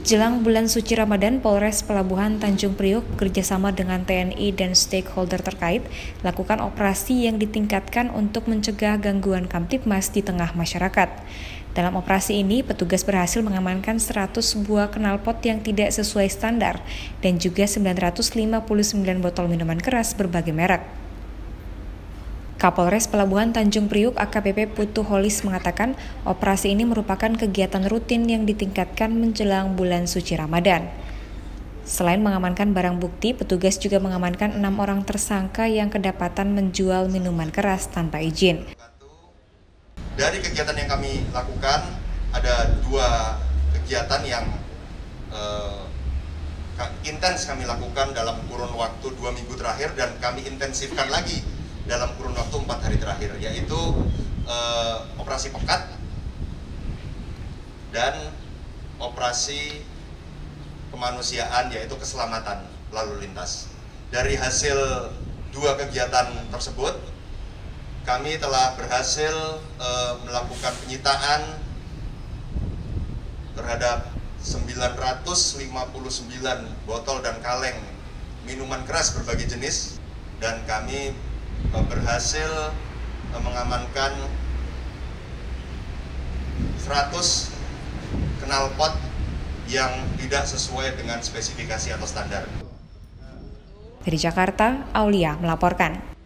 Jelang bulan suci Ramadan, Polres Pelabuhan Tanjung Priok bekerjasama dengan TNI dan stakeholder terkait lakukan operasi yang ditingkatkan untuk mencegah gangguan kamtipmas di tengah masyarakat. Dalam operasi ini, petugas berhasil mengamankan 100 buah knalpot yang tidak sesuai standar dan juga 959 botol minuman keras berbagai merek. Kapolres Pelabuhan Tanjung Priuk AKBP Putu Holis mengatakan operasi ini merupakan kegiatan rutin yang ditingkatkan menjelang bulan suci Ramadan. Selain mengamankan barang bukti, petugas juga mengamankan enam orang tersangka yang kedapatan menjual minuman keras tanpa izin. Dari kegiatan yang kami lakukan, ada dua kegiatan yang uh, intens kami lakukan dalam kurun waktu dua minggu terakhir dan kami intensifkan lagi dalam kurun waktu empat hari terakhir yaitu uh, operasi pekat dan operasi kemanusiaan yaitu keselamatan lalu lintas. Dari hasil dua kegiatan tersebut, kami telah berhasil uh, melakukan penyitaan terhadap 959 botol dan kaleng minuman keras berbagai jenis dan kami berhasil eh, mengamankan 100 knalpot yang tidak sesuai dengan spesifikasi atau standar. Dari Jakarta, Aulia melaporkan.